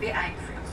beeinflusst.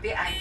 别挨